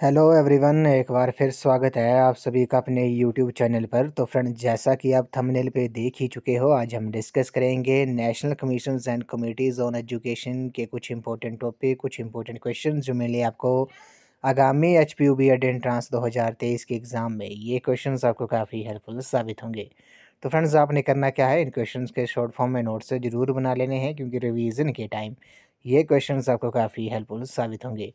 Hello everyone एक बार फिर स्वागत है आप सभी का अपने यूट्यूब चैनल पर। तो फ्रेंड जैसा कि आप थंबनेल पे देख ही चुके हो, आज हम डिस्कस करेंगे national commission and committees on education के कुछ इंपॉर्टेंट टॉपिक कुछ इंपॉर्टेंट क्वेश्चन जो मिले आपको आगामी H P U B Ed entrance दो हज़ार तेईस के एग्ज़ाम में। ये क्वेश्चन आपको काफ़ी हेल्पफुल साबित होंगे। तो फ्रेंड्स आपने करना क्या है? इन क्वेश्चन के शॉर्ट फॉर्म में नोट से ज़रूर बना लेने हैं, क्योंकि रिविज़न के टाइम ये क्वेश्चन आपको काफ़ी हेल्पफुल साबित होंगे।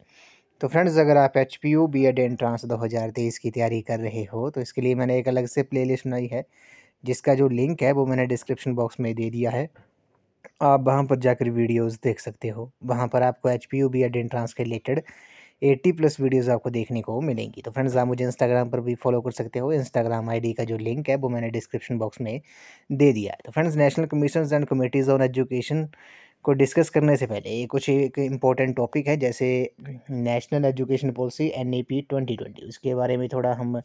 तो फ्रेंड्स, अगर आप H P U B Ed entrance दो हज़ार तेईस की तैयारी कर रहे हो तो इसके लिए मैंने एक अलग से प्लेलिस्ट बनाई है, जिसका जो लिंक है, वो मैंने डिस्क्रिप्शन बॉक्स में दे दिया है। आप वहाँ पर जाकर वीडियोस देख सकते हो। वहाँ पर आपको H P U B Ed entrance के रिलेटेड एट्टी प्लस वीडियोस आपको देखने को मिलेंगी। तो फ्रेंड्स, आप मुझे इंस्टाग्राम पर भी फॉलो कर सकते हो। इंस्टाग्राम आईडी का जो लिंक है, वो मैंने डिस्क्रिप्शन बॉक्स में दे दिया है। तो friends national commission and committees on education को डिस्कस करने से पहले ये कुछ एक इम्पोर्टेंट टॉपिक है जैसे national education policy N E P twenty twenty. उसके बारे में थोड़ा हम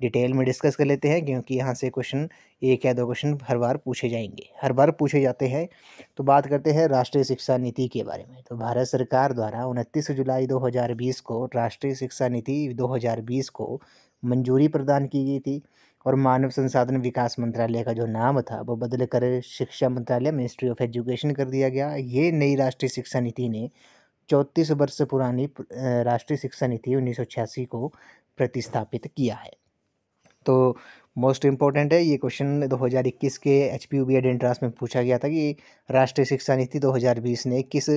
डिटेल में डिस्कस कर लेते हैं क्योंकि यहाँ से क्वेश्चन एक या दो क्वेश्चन हर बार पूछे जाएँगे। हर बार पूछे जाते हैं। तो बात करते हैं राष्ट्रीय शिक्षा नीति के बारे में। तो भारत सरकार द्वारा उनतीस जुलाई 2020 को राष्ट्रीय शिक्षा नीति 2020 को मंजूरी प्रदान की गई थी। और मानव संसाधन विकास मंत्रालय का जो नाम था, वो बदल कर शिक्षा मंत्रालय मिनिस्ट्री ऑफ़ एजुकेशन कर दिया गया। ये नई राष्ट्रीय शिक्षा नीति ने चौंतीस वर्ष पुरानी राष्ट्रीय शिक्षा नीति उन्नीस सौ छियासी को प्रतिस्थापित किया है। तो मोस्ट इम्पोर्टेंट है, ये क्वेश्चन 2021 के H P U B Ed entrance में पूछा गया था कि राष्ट्रीय शिक्षा नीति 2020 ने किस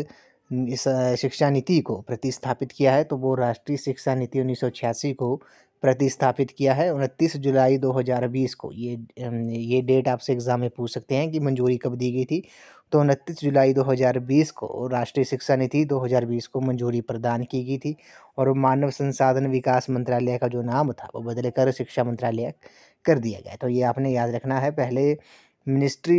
शिक्षा नीति को प्रतिस्थापित किया है? तो वो राष्ट्रीय शिक्षा नीति उन्नीस सौ छियासी को प्रतिस्थापित किया है उनतीस जुलाई 2020 को। ये ये डेट आपसे एग्ज़ाम में पूछ सकते हैं कि मंजूरी कब दी गई थी? तो उनतीस जुलाई 2020 को राष्ट्रीय शिक्षा नीति 2020 को मंजूरी प्रदान की गई थी और मानव संसाधन विकास मंत्रालय का जो नाम था वो बदलकर शिक्षा मंत्रालय कर दिया गया तो ये आपने याद रखना है, पहले मिनिस्ट्री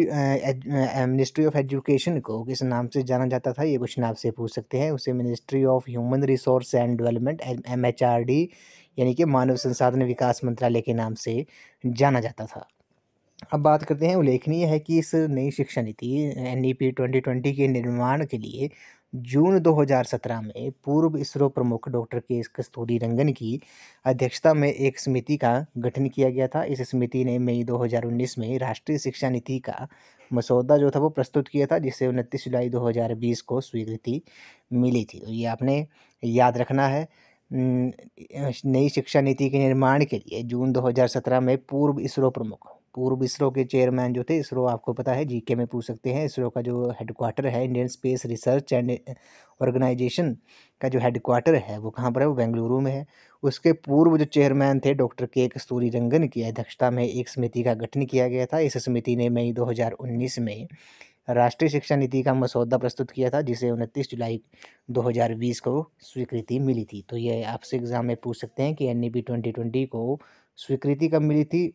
मिनिस्ट्री ऑफ़ एजुकेशन को किस नाम से जाना जाता था? ये क्वेश्चन आपसे पूछ सकते हैं। उसे ministry of human resource and development, M H R D यानी कि मानव संसाधन विकास मंत्रालय के नाम से जाना जाता था। अब बात करते हैं, उल्लेखनीय है कि इस नई शिक्षा नीति, N E P twenty twenty के निर्माण के लिए जून 2017 में पूर्व इसरो प्रमुख डॉक्टर के एस कस्तूरी रंगन की अध्यक्षता में एक समिति का गठन किया गया था। इस समिति ने मई 2019 में राष्ट्रीय शिक्षा नीति का मसौदा जो था वो प्रस्तुत किया था, जिसे उनतीस जुलाई 2020 को स्वीकृति मिली थी। तो ये आपने याद रखना है। नई शिक्षा नीति के निर्माण के लिए जून 2017 में पूर्व इसरो प्रमुख पूर्व इसरो के चेयरमैन जो थे, इसरो आपको पता है, जीके में पूछ सकते हैं। इसरो का जो हेडक्वार्टर है Indian space research and organisation का जो हेडक्वार्टर है, वो कहाँ पर है? वो बेंगलुरु में है। उसके पूर्व जो चेयरमैन थे, डॉक्टर के कस्तूरी रंगन की अध्यक्षता में एक समिति का गठन किया गया था। इस समिति ने मई 2019 में राष्ट्रीय शिक्षा नीति का मसौदा प्रस्तुत किया था, जिसे उनतीस जुलाई 2020 को स्वीकृति मिली थी। तो ये आपसे एग्ज़ाम में पूछ सकते हैं कि एन ई ट्वेंटी को स्वीकृति कब मिली थी?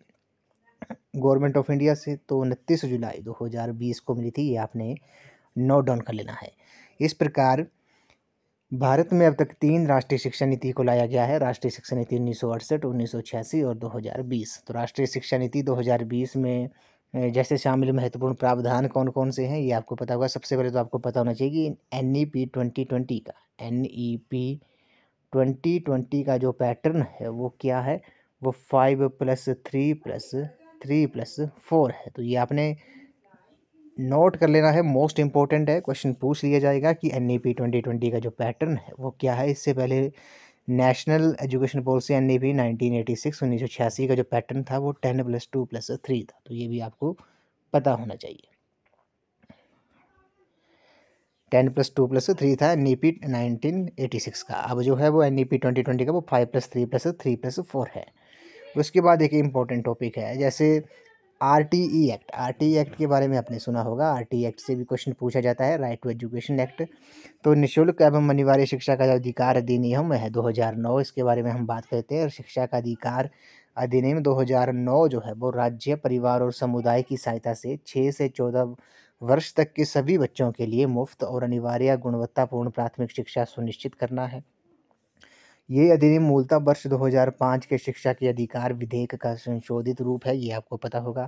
गवर्नमेंट ऑफ़ इंडिया से तो उनतीस जुलाई 2020 को मिली थी, ये आपने नोट डाउन कर लेना है। इस प्रकार भारत में अब तक तीन राष्ट्रीय शिक्षा नीति को लाया गया है। राष्ट्रीय शिक्षा नीति उन्नीस सौ अड़सठ, उन्नीस सौ छियासी और 2020 तो राष्ट्रीय शिक्षा नीति 2020 में जैसे शामिल महत्वपूर्ण प्रावधान कौन कौन से हैं, ये आपको पता होगा। सबसे पहले तो आपको पता होना चाहिए कि N E P twenty twenty का, N E P twenty twenty का जो पैटर्न है, वो क्या है? वो five plus three plus three plus four है। तो ये आपने नोट कर लेना है। मोस्ट इंपॉर्टेंट है। क्वेश्चन पूछ लिया जाएगा कि N E P twenty twenty का जो पैटर्न है, वो क्या है? इससे पहले national education policy N E P nineteen eighty six उन्नीस सौ छियासी का जो पैटर्न था, वो ten plus two plus three था। तो ये भी आपको पता होना चाहिए। Ten plus two plus three था N E P nineteen eighty six का। अब जो है वो N E P twenty twenty का वो five plus three plus three plus four है। उसके बाद एक इम्पोर्टेंट टॉपिक है, जैसे R T E act R T act के बारे में आपने सुना होगा। आर टी एक्ट से भी क्वेश्चन पूछा जाता है राइट टू एजुकेशन एक्ट तो निःशुल्क एवं अनिवार्य शिक्षा का जो अधिकार अधिनियम है 2009 इसके बारे में हम बात करते हैं। और शिक्षा का अधिकार अधिनियम 2009 जो है, वो राज्य, परिवार और समुदाय की सहायता से छः से चौदह वर्ष तक के सभी बच्चों के लिए मुफ़्त और अनिवार्य गुणवत्तापूर्ण प्राथमिक शिक्षा सुनिश्चित करना है। ये अधिनियम मूलतः वर्ष 2005 के शिक्षा के अधिकार विधेयक का संशोधित रूप है, ये आपको पता होगा।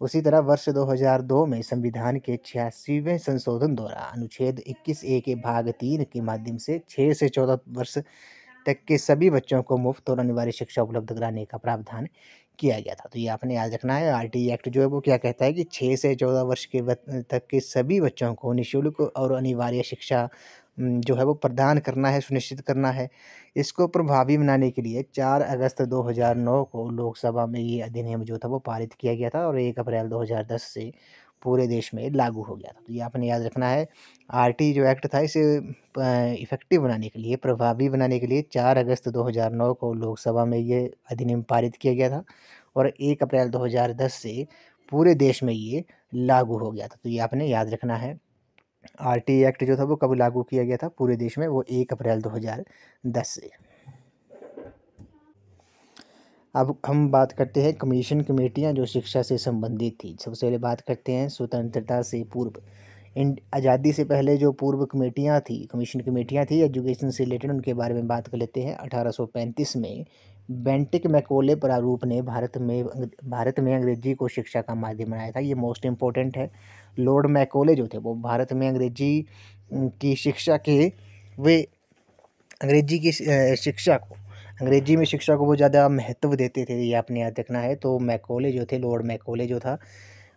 उसी तरह वर्ष 2002 में संविधान के छियासीवें संशोधन द्वारा अनुच्छेद 21 ए के भाग तीन के माध्यम से 6 से 14 वर्ष तक के सभी बच्चों को मुफ़्त और अनिवार्य शिक्षा उपलब्ध कराने का प्रावधान किया गया था। तो ये आपने याद रखना है, आर एक्ट जो है वो क्या कहता है कि छः से चौदह वर्ष के तक के सभी बच्चों को निःशुल्क और अनिवार्य शिक्षा जो है वो प्रदान करना है, सुनिश्चित करना है, इसको प्रभावी बनाने के लिए 4 अगस्त 2009 को लोकसभा में ये अधिनियम जो था वो पारित किया गया था और 1 अप्रैल 2010 से पूरे देश में लागू हो गया था। तो ये आपने याद रखना है, आरटी जो एक्ट था इसे इफ़ेक्टिव बनाने के लिए, प्रभावी बनाने के लिए 4 अगस्त 2009 को लोकसभा में ये अधिनियम पारित किया गया था और एक अप्रैल 2010 से पूरे देश में ये लागू हो गया था। तो ये आपने याद रखना है। आरटी एक्ट जो था वो कब लागू किया गया था पूरे देश में? वो एक अप्रैल 2010 से। अब हम बात करते हैं कमीशन कमेटियाँ जो शिक्षा से संबंधित थी। सबसे पहले बात करते हैं स्वतंत्रता से पूर्व। इन आज़ादी से पहले जो पूर्व कमेटियाँ थी, कमीशन कमेटियाँ थी, एजुकेशन से रिलेटेड उनके बारे में बात कर लेते हैं। 1835 में बेंटिक मैकोले प्रारूप ने भारत में भारत में अंग्रेज़ी को शिक्षा का माध्यम बनाया था। ये मोस्ट इम्पोर्टेंट है। लॉर्ड मैकोले जो थे, वो भारत में अंग्रेज़ी की शिक्षा के, वे अंग्रेज़ी की शिक्षा को, अंग्रेज़ी में शिक्षा को वो ज़्यादा महत्व देते थे, ये आपने याद रखना है। तो मैकोले जो थे, लॉर्ड मैकोले जो था,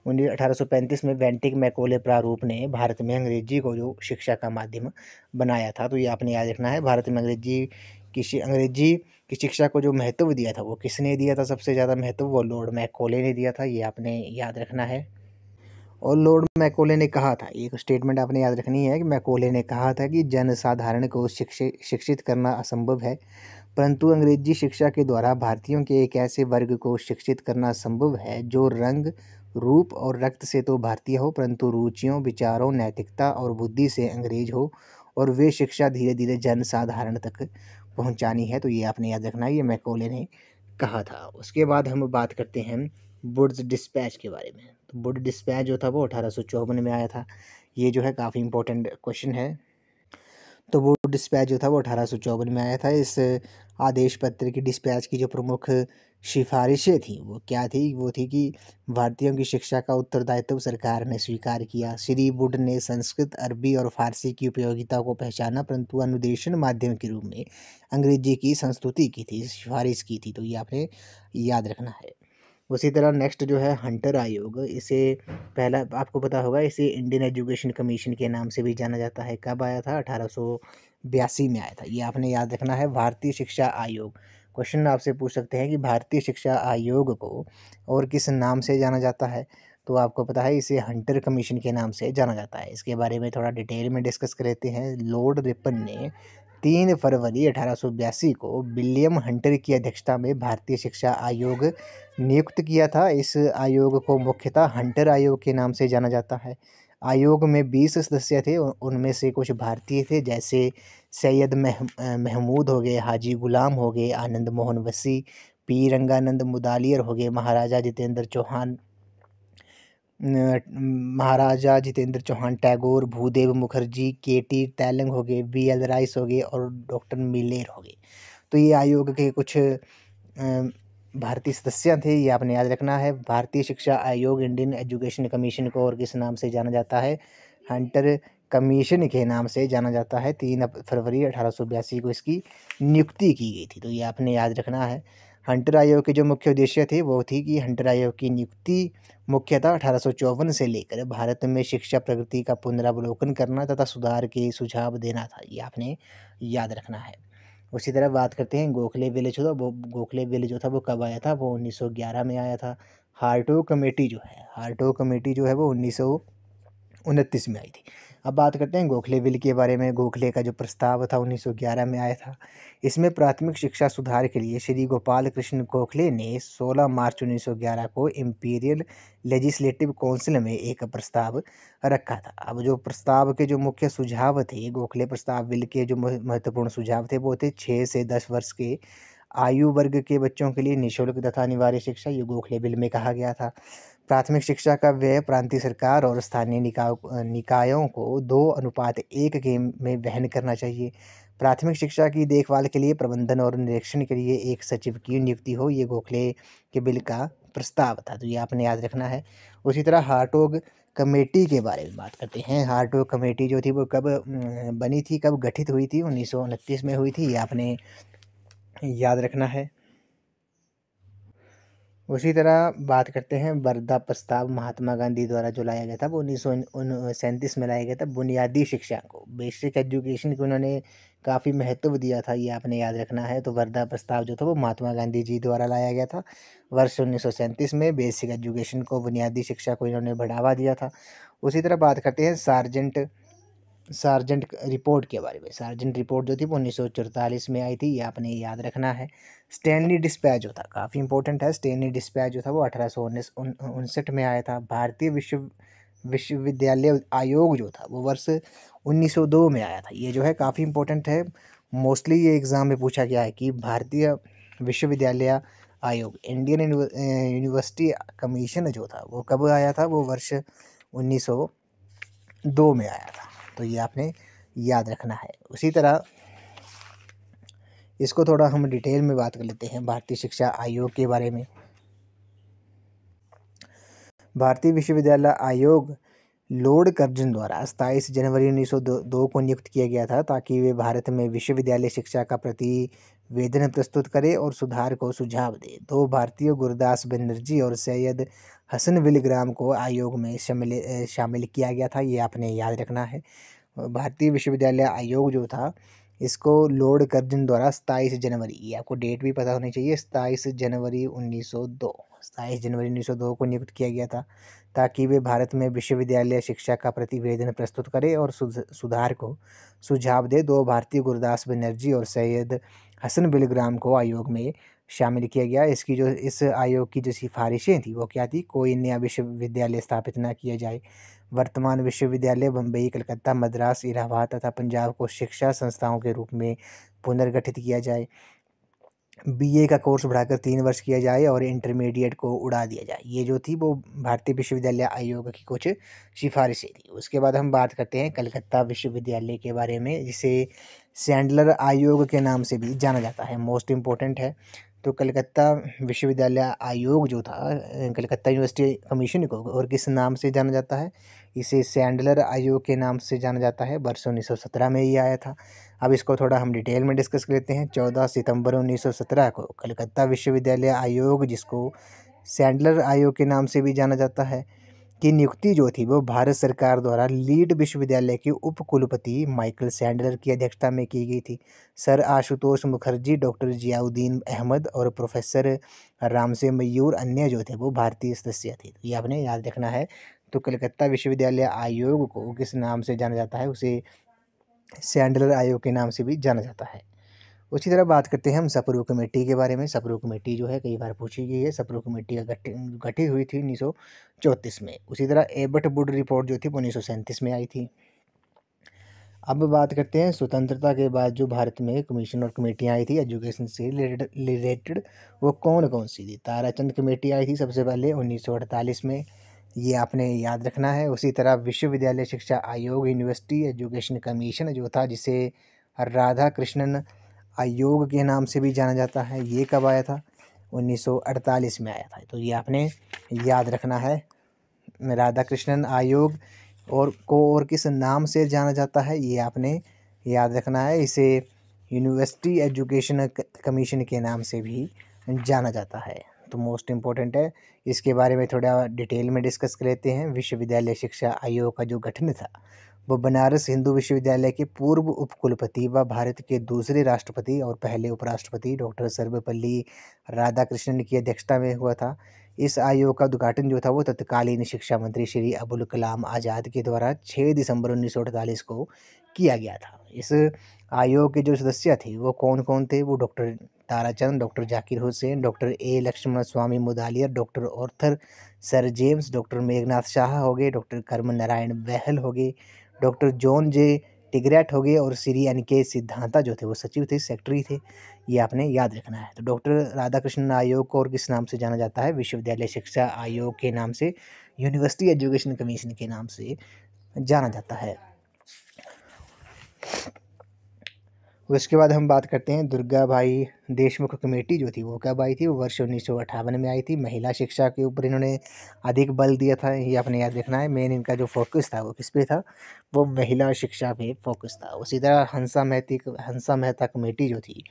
उन्नीस, अठारह में वेंटिक मैकोले प्रारूप ने भारत में अंग्रेज़ी को जो शिक्षा का माध्यम बनाया था तो ये आपने याद रखना है। भारत में अंग्रेज़ी की अंग्रेज़ी की शिक्षा को जो महत्व दिया था, वो किसने दिया था सबसे ज़्यादा महत्व? वो लॉर्ड मैकोले ने दिया था, ये आपने याद रखना है। और लॉर्ड मैकोले ने कहा था, एक स्टेटमेंट आपने याद रखनी है कि मैकोले ने कहा था कि जनसाधारण को शिक्षित शिक्षित करना असंभव है, परंतु अंग्रेज़ी शिक्षा के द्वारा भारतीयों के एक ऐसे वर्ग को शिक्षित करना संभव है जो रंग, रूप और रक्त से तो भारतीय हो, परंतु रुचियों, विचारों, नैतिकता और बुद्धि से अंग्रेज़ हो और वे शिक्षा धीरे धीरे जनसाधारण तक पहुंचानी है। तो ये आपने याद रखना है, ये मैकोले ने कहा था। उसके बाद हम बात करते हैं बुड्स डिस्पैच के बारे में। बुड डिस्पैच जो था वो अठारह सौ चौवन में आया था। ये जो है काफ़ी इंपॉर्टेंट क्वेश्चन है। तो वो डिस्पैच जो था वो अठारह सौ चौवन में आया था। इस आदेश पत्र की डिस्पैच की जो प्रमुख सिफारिशें थी, वो क्या थी? वो थी कि भारतीयों की शिक्षा का उत्तरदायित्व सरकार ने स्वीकार किया। श्री वुड ने संस्कृत, अरबी और फारसी की उपयोगिता को पहचाना, परंतु अनुदेशन माध्यम के रूप में अंग्रेज़ी की संस्तुति की थी, सिफारिश की थी। तो ये आपने याद रखना है। उसी तरह नेक्स्ट जो है हंटर आयोग, इसे पहला आपको पता होगा, इसे इंडियन एजुकेशन कमीशन के नाम से भी जाना जाता है। कब आया था? अठारह बयासी में आया था। ये आपने याद रखना है, भारतीय शिक्षा आयोग। क्वेश्चन आपसे पूछ सकते हैं कि भारतीय शिक्षा आयोग को और किस नाम से जाना जाता है? तो आपको पता है, इसे हंटर कमीशन के नाम से जाना जाता है। इसके बारे में थोड़ा डिटेल में डिस्कस कर लेते हैं। लॉर्ड रिपन ने तीन फरवरी अठारह सौ बयासी को विलियम हंटर की अध्यक्षता में भारतीय शिक्षा आयोग नियुक्त किया था। इस आयोग को मुख्यतः हंटर आयोग के नाम से जाना जाता है। आयोग में बीस सदस्य थे उनमें से कुछ भारतीय थे, जैसे सैयद मह महमूद हो गए, हाजी गुलाम हो गए, आनंद मोहन वसी, पी रंगानंद मुदालियर हो गए, महाराजा जितेंद्र चौहान। महाराजा जितेंद्र चौहान, टैगोर, भूदेव मुखर्जी के टी तैलंग हो गए बी एल राइस हो गए और डॉक्टर मिलेर हो गए। तो ये आयोग के कुछ भारतीय सदस्य थे, ये आपने याद रखना है। भारतीय शिक्षा आयोग इंडियन एजुकेशन कमीशन को और किस नाम से जाना जाता है? हंटर कमीशन के नाम से जाना जाता है। तीन फरवरी अठारह सौ बयासी को इसकी नियुक्ति की गई थी तो ये आपने याद रखना है। हंटर आयोग के जो मुख्य उद्देश्य थे, वो थी कि हंटर आयोग की नियुक्ति मुख्यतः अठारह सौ चौवन से लेकर भारत में शिक्षा प्रगति का पुनरावलोकन करना तथा सुधार के सुझाव देना था, ये आपने याद रखना है। उसी तरह बात करते हैं, गोखले विलेज था, वो गोखले विलेज जो था, वो कब आया था? वो 1911 में आया था। हार्टो कमेटी जो है, हार्टो कमेटी जो है, वो उन्नीस सौ उनतीस में आई थी। अब बात करते हैं गोखले बिल के बारे में। गोखले का जो प्रस्ताव था 1911 में आया था, इसमें प्राथमिक शिक्षा सुधार के लिए श्री गोपाल कृष्ण गोखले ने 16 मार्च 1911 को इम्पीरियल लेजिस्लेटिव काउंसिल में एक प्रस्ताव रखा था। अब जो प्रस्ताव के जो मुख्य सुझाव थे, गोखले प्रस्ताव बिल के जो महत्वपूर्ण सुझाव थे, वो थे छः से दस वर्ष के आयु वर्ग के बच्चों के लिए निःशुल्क तथा अनिवार्य शिक्षा, ये गोखले बिल में कहा गया था। प्राथमिक शिक्षा का व्यय प्रांतीय सरकार और स्थानीय निकाय, निकायों को दो अनुपात एक के में वहन करना चाहिए। प्राथमिक शिक्षा की देखभाल के लिए प्रबंधन और निरीक्षण के लिए एक सचिव की नियुक्ति हो, ये गोखले के बिल का प्रस्ताव था तो ये आपने याद रखना है। उसी तरह हार्टोग कमेटी के बारे में बात करते हैं। हार्टोग कमेटी जो थी वो कब बनी थी, कब गठित हुई थी? उन्नीस सौ उनतीस में हुई थी, ये आपने याद रखना है। उसी तरह बात करते हैं वर्धा प्रस्ताव महात्मा गांधी द्वारा जो लाया गया था, वो उन्नीस सौ सैंतीस में लाया गया था, बुनियादी शिक्षा को। बेसिक एजुकेशन को उन्होंने काफ़ी महत्व दिया था, ये आपने याद रखना है। तो वर्धा प्रस्ताव जो था, वो महात्मा गांधी जी द्वारा लाया गया था। वर्ष उन्नीस सौ सैंतीस में बेसिक एजुकेशन को, बुनियादी शिक्षा को इन्होंने बढ़ावा दिया था। उसी तरह बात करते हैं सार्जेंट सार्जेंट रिपोर्ट के बारे में। सार्जेंट रिपोर्ट जो थी वो उन्नीस में आई थी, ये आपने याद रखना है। स्टैनली डिस्पैच जो था, काफ़ी इंपॉर्टेंट है। स्टैनली डिस्पैच जो था वो अठारह उनसठ में आया था। भारतीय विश्व, विश्वविद्यालय आयोग जो था वो वर्ष 1902 में आया था। ये जो है काफ़ी इंपॉर्टेंट है। मोस्टली ये एग्ज़ाम में पूछा गया है कि भारतीय विश्वविद्यालय आयोग इंडियन यूनिवर्सिटी कमीशन जो था वो कब आया था? वो वर्ष 1902 में आया था। तो ये आपने याद रखना है। उसी तरह इसको थोड़ा हम डिटेल में बात कर लेते हैं भारतीय शिक्षा आयोग के बारे में। भारतीय विश्वविद्यालय आयोग लॉर्ड कर्जन द्वारा सताईस जनवरी उन्नीस सौ दो को नियुक्त किया गया था ताकि वे भारत में विश्वविद्यालय शिक्षा का प्रति प्रतिवेदन प्रस्तुत करे और सुधार को सुझाव दे। दो भारतीय, गुरदास बनर्जी और सैयद हसन विलग्राम को आयोग में शामिल शामिल किया गया था। ये आपने याद रखना है। भारतीय विश्वविद्यालय आयोग जो था, इसको लॉर्ड कर्जन द्वारा सताईस जनवरी, ये आपको डेट भी पता होनी चाहिए सताईस जनवरी 1902 सताईस जनवरी 1902 को नियुक्त किया गया था। ताकि वे भारत में विश्वविद्यालय शिक्षा का प्रतिवेदन प्रस्तुत करें और सुधार को सुझाव दे। दो भारतीय गुरदास बनर्जी और सैयद हसन बिलग्राम को आयोग में शामिल किया गया। इसकी जो, इस आयोग की जो सिफारिशें थी, वो क्या थी? कोई नया विश्वविद्यालय स्थापित ना किया जाए। वर्तमान विश्वविद्यालय बम्बई कलकत्ता, मद्रास, इलाहाबाद तथा पंजाब को शिक्षा संस्थाओं के रूप में पुनर्गठित किया जाए। बीए का कोर्स बढ़ाकर तीन वर्ष किया जाए और इंटरमीडिएट को उड़ा दिया जाए। ये जो थी वो भारतीय विश्वविद्यालय आयोग की कुछ सिफारिशें थी। उसके बाद हम बात करते हैं कलकत्ता विश्वविद्यालय के बारे में, जिसे सैंडलर आयोग के नाम से भी जाना जाता है। मोस्ट इम्पोर्टेंट है। तो कलकत्ता विश्वविद्यालय आयोग जो था, कलकत्ता यूनिवर्सिटी कमीशन को, और किस नाम से जाना जाता है? इसे सैंडलर आयोग के नाम से जाना जाता है। वर्ष उन्नीस सौ सत्रह में ये आया था। अब इसको थोड़ा हम डिटेल में डिस्कस लेते हैं। चौदह सितंबर 1917 को कलकत्ता विश्वविद्यालय आयोग, जिसको सैंडलर आयोग के नाम से भी जाना जाता है, की नियुक्ति जो थी, वो भारत सरकार द्वारा लीड विश्वविद्यालय के उप कुलपति माइकल सैंडलर की अध्यक्षता में की गई थी। सर आशुतोष मुखर्जी, डॉक्टर जियाउद्दीन अहमद और प्रोफेसर राम से मयूर अन्य जो थे, वो भारतीय सदस्य थे। तो ये आपने याद रखना है। तो कलकत्ता विश्वविद्यालय आयोग को किस नाम से जाना जाता है? उसे सैंडलर आयोग के नाम से भी जाना जाता है। उसी तरह बात करते हैं हम सप्रू कमेटी के बारे में। सप्रू कमेटी जो है कई बार पूछी गई है। सप्रू कमेटी गठित हुई थी उन्नीस सौ चौंतीस में। उसी तरह एबट बुड रिपोर्ट जो थी वो उन्नीस सौ सैंतीस में आई थी। अब बात करते हैं स्वतंत्रता के बाद जो भारत में कमीशन और कमेटियाँ आई थी, एजुकेशन से रिलेटेड वो कौन कौन सी थी? ताराचंद कमेटी आई थी सबसे पहले उन्नीस सौ अड़तालीस में। ये आपने याद रखना है। उसी तरह विश्वविद्यालय शिक्षा आयोग, यूनिवर्सिटी एजुकेशन कमीशन जो था, जिसे राधा कृष्णन आयोग के नाम से भी जाना जाता है, ये कब आया था? 1948 में आया था। तो ये आपने याद रखना है। राधा कृष्णन आयोग और को और किस नाम से जाना जाता है, ये आपने याद रखना है। इसे यूनिवर्सिटी एजुकेशन कमीशन के नाम से भी जाना जाता है। तो मोस्ट इम्पोर्टेंट है। इसके बारे में थोड़ा डिटेल में डिस्कस कर लेते हैं। विश्वविद्यालय शिक्षा आयोग का जो गठन था, वो बनारस हिंदू विश्वविद्यालय के पूर्व उपकुलपति व भारत के दूसरे राष्ट्रपति और पहले उपराष्ट्रपति डॉक्टर सर्वपल्ली राधाकृष्णन की अध्यक्षता में हुआ था। इस आयोग का उद्घाटन जो था, वो तत्कालीन शिक्षा मंत्री श्री अबुल कलाम आज़ाद के द्वारा 6 दिसंबर उन्नीस सौ अड़तालीस को किया गया था। इस आयोग के जो सदस्य थे, वो कौन कौन थे? वो doctor Tarachand, doctor Zakir Hussain, doctor A. Lakshman Swami Mudaliar doctor Arthur, sir James, doctor Meghnad Saha हो गए, डॉक्टर कर्म नारायण बहल हो गए, डॉक्टर जॉन जे. टिग्रैट हो गए और श्री एन के सिद्धांता जो थे वो सचिव थे, सेक्रेटरी थे, ये आपने याद रखना है। तो डॉक्टर राधाकृष्णन आयोग को और किस नाम से जाना जाता है? विश्वविद्यालय शिक्षा आयोग के नाम से, यूनिवर्सिटी एजुकेशन कमीशन के नाम से जाना जाता है। उसके बाद हम बात करते हैं दुर्गा भाई देशमुख कमेटी जो थी, वो कब आई थी? वो वर्ष उन्नीस सौ अठावन में आई थी। महिला शिक्षा के ऊपर इन्होंने अधिक बल दिया था, ये आपने याद रखना है। मेन इनका जो फोकस था, वो किस पे था? वो महिला शिक्षा पे फोकस था। उसी तरह हंसा महती हंसा मेहता कमेटी जो थी,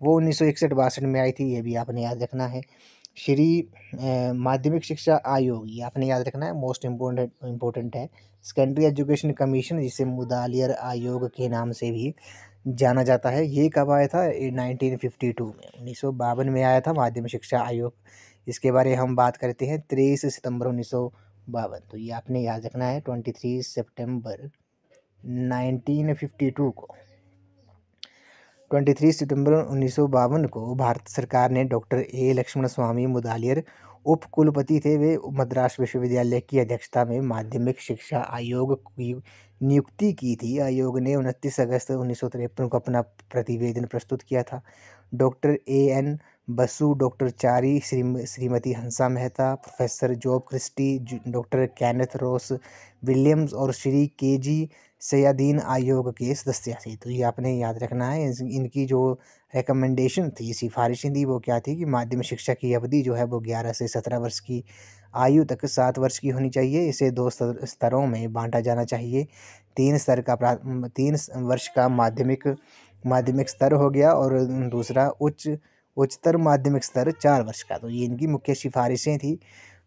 वो उन्नीस सौ में आई थी, ये भी आपने याद रखना है। श्री माध्यमिक शिक्षा आयोग, ये आपने याद रखना है मोस्ट इम्पोर्टेंट इम्पोर्टेंट है। सेकेंडरी एजुकेशन कमीशन जिसे मुदालियर आयोग के नाम से भी जाना जाता है। ये कब आया था? नाइनटीन फिफ्टी टू में। उन्नीस सौ बावन में आया था माध्यमिक शिक्षा आयोग। इसके बारे में हम बात करते हैं तेईस सितंबर उन्नीस सौ बावन। तो ये आपने याद रखना है twenty three September nineteen fifty two को। ट्वेंटी थ्री सितंबर उन्नीस सौ बावन को भारत सरकार ने डॉक्टर ए लक्ष्मण स्वामी मुदालियर उप कुलपति थे। वे मद्रास विश्वविद्यालय की अध्यक्षता में माध्यमिक शिक्षा आयोग की नियुक्ति की थी। आयोग ने उनतीस अगस्त उन्नीस सौ तिरपन को अपना प्रतिवेदन प्रस्तुत किया था। Doctor A N Basu, doctor Chari Shri Shrimati Hansa Mehta, professor Job Christie doctor Kenneth Ross, Williams और श्री के जी सयादीन आयोग के सदस्य थे। तो ये आपने याद रखना है इनकी जो रिकमेंडेशन थी, सिफारिशें थी, वो क्या थी कि माध्यमिक शिक्षा की अवधि जो है वो ग्यारह से सत्रह वर्ष की आयु तक सात वर्ष की होनी चाहिए। इसे दो स्तरों में बांटा जाना चाहिए। तीन स्तर का तीन वर्ष का माध्यमिक माध्यमिक स्तर हो गया और दूसरा उच्च, उच्चतर माध्यमिक स्तर चार वर्ष का। तो ये इनकी मुख्य सिफारिशें थी।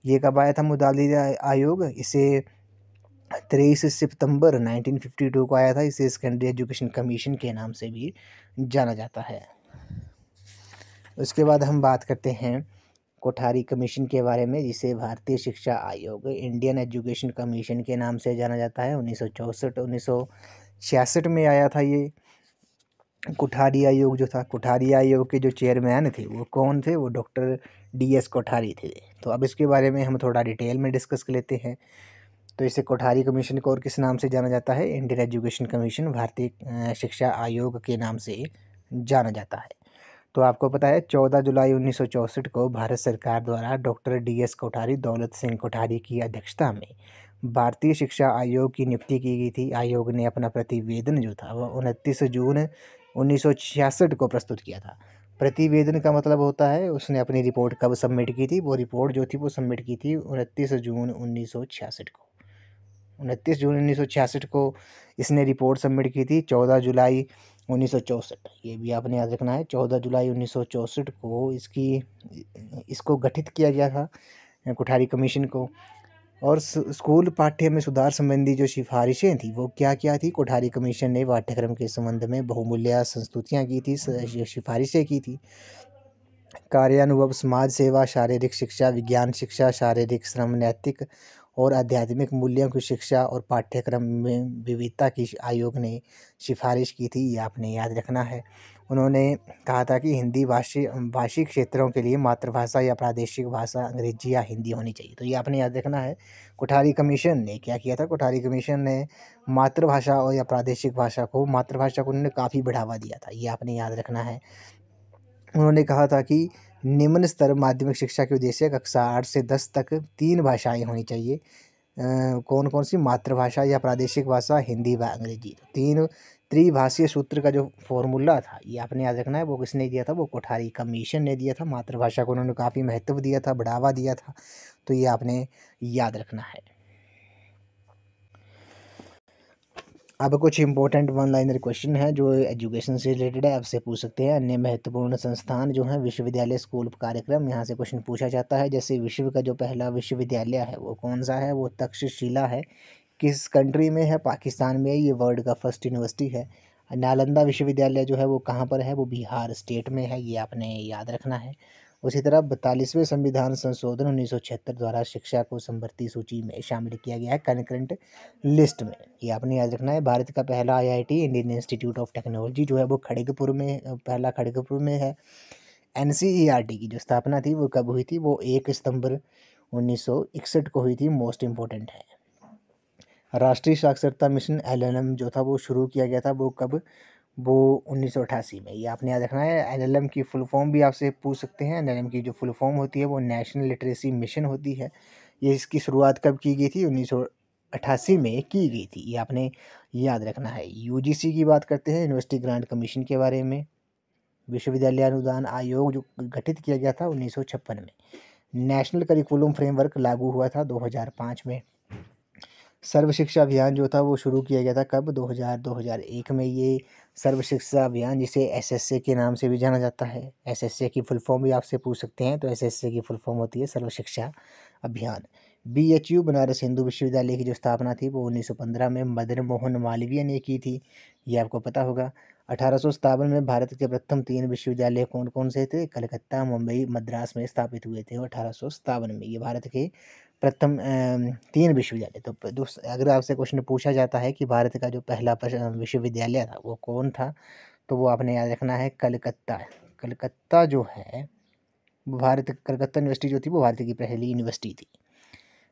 ये कब आया था मुदाली आयोग? इसे तेईस सितंबर 1952 को आया था। इसे सेकेंडरी एजुकेशन कमीशन के नाम से भी जाना जाता है। उसके बाद हम बात करते हैं कोठारी कमीशन के बारे में, जिसे भारतीय शिक्षा आयोग, इंडियन एजुकेशन कमीशन के नाम से जाना जाता है, उन्नीस सौ उन्नीस सौ छियासठ में आया था ये। कोठारी आयोग जो था, कोठारी आयोग के जो चेयरमैन थे, वो कौन थे? वो डॉक्टर डी एस कोठारी थे। तो अब इसके बारे में हम थोड़ा डिटेल में डिस्कस कर लेते हैं। तो इसे कोठारी कमीशन को और किस नाम से जाना जाता है? इंडियन एजुकेशन कमीशन, भारतीय शिक्षा आयोग के नाम से जाना जाता है। तो आपको पता है, चौदह जुलाई उन्नीस सौ चौंसठ को भारत सरकार द्वारा doctor D S Kothari, Daulat Singh Kothari की अध्यक्षता में भारतीय शिक्षा आयोग की नियुक्ति की गई थी। आयोग ने अपना प्रतिवेदन जो था, वह उनतीस जून उन्नीस सौ छियासठ को प्रस्तुत किया था। प्रतिवेदन का मतलब होता है, उसने अपनी रिपोर्ट कब सबमिट की थी? वो रिपोर्ट जो थी, वो सबमिट की थी उनतीस जून उन्नीस सौ छियासठ को। उनतीस जून उन्नीस सौ छियासठ को इसने रिपोर्ट सबमिट की थी। चौदह जुलाई उन्नीस ये भी आपने याद रखना है, चौदह जुलाई उन्नीस सौ चौंसठ को इसकी, इसको गठित किया गया था, कोठारी कमीशन को। और स्कूल पाठ्य में सुधार संबंधी जो सिफारिशें थी, वो क्या क्या थी? कोठारी कमीशन ने पाठ्यक्रम के संबंध में बहुमूल्य संस्तुतियाँ की थी सिफारिशें की थी। कार्यानुभव, समाज सेवा, शारीरिक शिक्षा, विज्ञान शिक्षा, शारीरिक श्रम, नैतिक और आध्यात्मिक मूल्यों की शिक्षा और पाठ्यक्रम में विविधता की आयोग ने सिफारिश की थी ये आपने याद रखना है। उन्होंने कहा था कि हिंदी भाषी भाषी क्षेत्रों के लिए मातृभाषा या प्रादेशिक भाषा अंग्रेज़ी या हिंदी होनी चाहिए। तो ये आपने याद रखना है, कोठारी कमीशन ने क्या किया था? कोठारी कमीशन ने मातृभाषा और या प्रादेशिक भाषा को, मातृभाषा को उन्होंने काफ़ी बढ़ावा दिया था ये आपने याद रखना है। उन्होंने कहा था कि निम्न स्तर माध्यमिक शिक्षा के उद्देश्य कक्षा आठ से दस तक तीन भाषाएँ होनी चाहिए। कौन कौन सी? मातृभाषा या प्रादेशिक भाषा? हिंदी व अंग्रेज़ी। तीन त्रिभाषीय सूत्र का जो फॉर्मूला था, ये आपने याद रखना है, वो किसने दिया था? वो कोठारी कमीशन ने दिया था। मातृभाषा को उन्होंने काफ़ी महत्व दिया था, बढ़ावा दिया था। तो ये आपने याद रखना है। अब कुछ इंपॉर्टेंट वन लाइनर क्वेश्चन है जो एजुकेशन से रिलेटेड है, आपसे पूछ सकते हैं। अन्य महत्वपूर्ण संस्थान जो है, विश्वविद्यालय स्कूल कार्यक्रम, यहाँ से क्वेश्चन पूछा जाता है। जैसे विश्व का जो पहला विश्वविद्यालय है, वो कौन सा है? वो तक्षशिला है। किस कंट्री में है? पाकिस्तान में ये वर्ल्ड का फ़र्स्ट यूनिवर्सिटी है। नालंदा विश्वविद्यालय जो है, वो कहाँ पर है? वो बिहार स्टेट में है। ये आपने याद रखना है। उसी तरह बैतालीसवें संविधान संशोधन उन्नीस सौ छिहत्तर द्वारा शिक्षा को संवर्ती सूची में शामिल किया गया है कनकरेंट लिस्ट में। ये आपने याद रखना है, भारत का पहला IIT Indian institute of technology जो है वो खड़गपुर में, पहला खड़गपुर में है। एनसीईआरटी की जो स्थापना थी वो कब हुई थी? वो एक सितंबर उन्नीस सौ इकसठ को हुई थी मोस्ट इम्पोर्टेंट है। राष्ट्रीय साक्षरता मिशन एलएनएम जो था वो शुरू किया गया था, वो कब वो उन्नीस सौ अठासी में। ये आपने याद रखना है, एनएलएम की फुल फॉर्म भी आपसे पूछ सकते हैं। एनएलएम की जो फुल फॉर्म होती है, वो नेशनल लिटरेसी मिशन होती है। ये इसकी शुरुआत कब की गई थी? उन्नीस सौ अट्ठासी में की गई थी। ये आपने याद रखना है। यूजीसी की बात करते हैं, यूनिवर्सिटी ग्रांट कमीशन के बारे में। विश्वविद्यालय अनुदान आयोग जो गठित किया गया था उन्नीस सौ छप्पन में। नेशनल करिकुलम फ्रेमवर्क लागू हुआ था 2005 में। सर्व शिक्षा अभियान जो था, वो शुरू किया गया था कब? 2000 2001 में ये सर्व शिक्षा अभियान, जिसे एसएसए के नाम से भी जाना जाता है। एसएसए की फुल फॉर्म भी आपसे पूछ सकते हैं तो एसएसए की फुल फॉर्म होती है सर्व शिक्षा अभियान। बीएचयू, बनारस हिंदू विश्वविद्यालय की जो स्थापना थी, वो 1915 में मदन मोहन मालवीय ने की थी। ये आपको पता होगा। अठारह सौ सतावन में भारत के प्रथम तीन विश्वविद्यालय कौन कौन से थे? कलकत्ता, मुंबई, मद्रास में स्थापित हुए थे अठारह सौ सतावन में। ये भारत के प्रथम तीन विश्वविद्यालय। तो अगर आपसे क्वेश्चन पूछा जाता है कि भारत का जो पहला विश्वविद्यालय था, वो कौन था? तो वो आपने याद रखना है, कलकत्ता। कलकत्ता जो है भारत, कलकत्ता यूनिवर्सिटी जो थी, वो भारत की पहली यूनिवर्सिटी थी।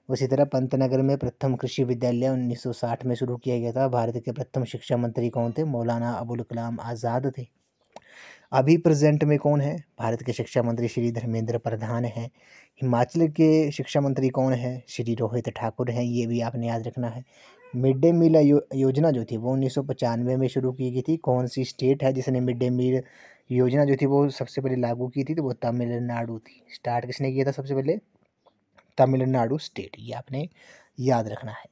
उसी तरह पंतनगर में प्रथम कृषि विद्यालय 1960 में शुरू किया गया था। भारत के प्रथम शिक्षा मंत्री कौन थे? मौलाना अबुल कलाम आज़ाद थे। अभी प्रेजेंट में कौन है? भारत के शिक्षा मंत्री श्री धर्मेंद्र प्रधान हैं। हिमाचल के शिक्षा मंत्री कौन है? श्री रोहित ठाकुर हैं, ये भी आपने याद रखना है। मिड डे मील योजना जो थी, वो उन्नीस में शुरू की गई थी। कौन सी स्टेट है जिसने मिड डे मील योजना जो थी, वो सबसे पहले लागू की थी? तो वो तमिलनाडु थी। स्टार्ट किसने किया था सबसे पहले? तमिलनाडु स्टेट, ये आपने याद रखना है।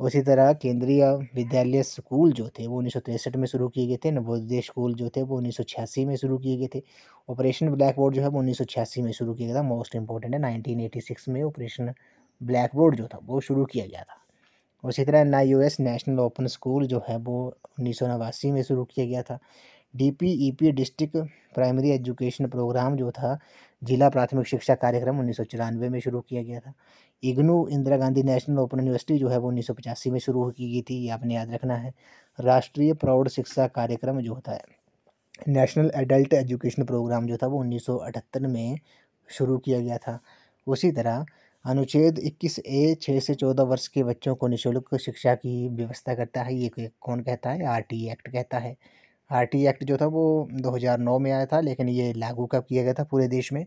उसी तरह केंद्रीय विद्यालय स्कूल जो थे, वो उन्नीस में शुरू किए गए थे, नवोदय स्कूल जो थे, वो उन्नीस सौ छियासी में शुरू किए गए थे। ऑपरेशन ब्लैक बोर्ड जो है, वो उन्नीस सौ छियासी में शुरू किया गया था मोस्ट इंपॉर्टेंट है। 1986 में ऑपरेशन ब्लैक बोर्ड जो था, वो शुरू किया गया था। उसी तरह एन नेशनल ओपन स्कूल जो है, वो उन्नीस सौ नवासी में शुरू किया गया था। D P E P district primary education programme जो था, जिला प्राथमिक शिक्षा कार्यक्रम उन्नीस में शुरू किया गया था। IGNOU Indira Gandhi national open university जो है वो उन्नीस सौ पचासी में शुरू की गई थी, ये आपने याद रखना है। राष्ट्रीय प्रौढ़ शिक्षा कार्यक्रम जो होता है नेशनल एडल्ट एजुकेशन प्रोग्राम जो था वो उन्नीस सौ अठहत्तर में शुरू किया गया था। उसी तरह, अनुच्छेद 21 ए छः से चौदह वर्ष के बच्चों को निःशुल्क शिक्षा की व्यवस्था करता है, ये कौन कहता है? आर टी एक्ट कहता है। आर टी एक्ट जो था वो 2009 में आया था, लेकिन ये लागू कब किया गया था पूरे देश में?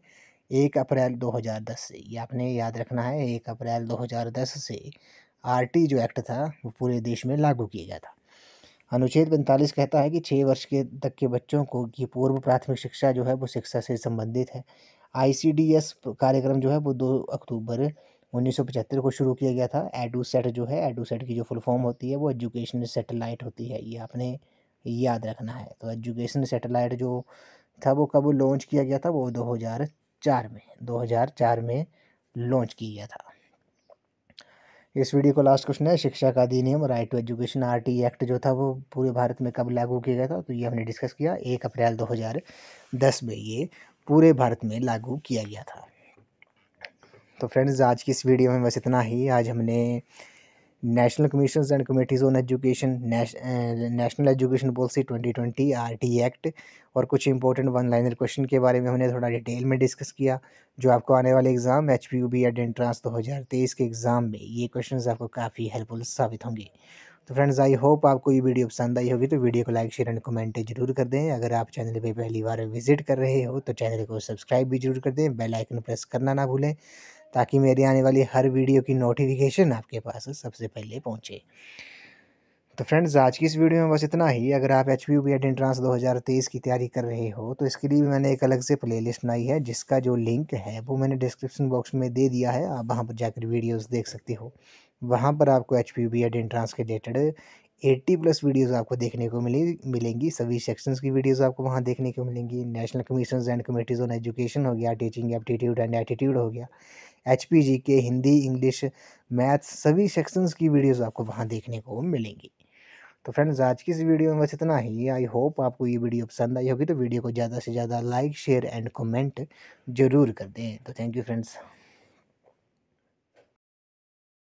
एक अप्रैल 2010 से। ये आपने याद रखना है, एक अप्रैल 2010 से आर टी जो एक्ट था, वो पूरे देश में लागू किया गया था। अनुच्छेद पैंतालीस कहता है कि छः वर्ष के तक के बच्चों को की पूर्व प्राथमिक शिक्षा जो है, वो शिक्षा से संबंधित है। आईसीडीएस कार्यक्रम जो है, वो दो अक्टूबर उन्नीस सौ पचहत्तर को शुरू किया गया था। एडू सेट जो है एडू सेट की जो फुल फॉर्म होती है, वो एजुकेशन सेटेलाइट होती है। ये आपने याद रखना है। तो एजुकेशन सेटेलाइट जो था, वो कब लॉन्च किया गया था? वो 2004 में 2004 में लॉन्च किया गया था। इस वीडियो को लास्ट क्वेश्चन है, शिक्षा का अधिनियम right to education R T act जो था, वो पूरे भारत में कब लागू किया गया था? तो ये हमने डिस्कस किया, एक अप्रैल 2010 में ये पूरे भारत में लागू किया गया था। तो फ्रेंड्स आज की इस वीडियो में बस इतना ही। आज हमने national commission and committees on education national education policy 2020 R T act और कुछ इंपॉर्टेंट वन लाइनर क्वेश्चन के बारे में हमने थोड़ा डिटेल में डिस्कस किया, जो आपको आने वाले exam, H P U B Ed entrance दो हज़ार तेईस के एग्ज़ाम में, ये क्वेश्चन आपको काफ़ी हेल्पफुल साबित होंगे। तो फ्रेंड्स, आई होप आपको ये वीडियो पसंद आई होगी तो वीडियो को लाइक, शेयर एंड कमेंट ज़रूर कर दें। अगर आप चैनल पे पहली बार विज़िट कर रहे हो तो चैनल को सब्सक्राइब भी ज़रूर कर दें, बेल आइकन प्रेस करना ना भूलें। ताकि मेरी आने वाली हर वीडियो की नोटिफिकेशन आपके पास सबसे पहले पहुँचे। तो फ्रेंड्स आज की इस वीडियो में बस इतना ही। अगर आप H P U B Ed entrance दो हज़ार तेईस की तैयारी कर रहे हो तो इसके लिए भी मैंने एक अलग से प्लेलिस्ट बनाई है, जिसका जो लिंक है, वो मैंने डिस्क्रिप्शन बॉक्स में दे दिया है। आप वहाँ पर जाकर वीडियोस देख सकते हो। वहाँ पर आपको H P U B Ed entrance के रिलेटेड एट्टी प्लस वीडियोस आपको देखने को मिले, मिलेंगी। सभी सेक्शंस की वीडियोस आपको वहाँ देखने को मिलेंगी। National commission and committees on education हो गया टीचिंग एप्टीट्यूड एंड एटीट्यूड हो गया। H P G K Hindi English maths सभी सेक्शंस की वीडियोस आपको वहाँ देखने को मिलेंगी। तो फ्रेंड्स आज की इस वीडियो में बस इतना ही। आई होप आपको ये वीडियो पसंद आई होगी तो वीडियो को ज़्यादा से ज़्यादा लाइक शेयर एंड कमेंट ज़रूर कर दें। तो थैंक यू फ्रेंड्स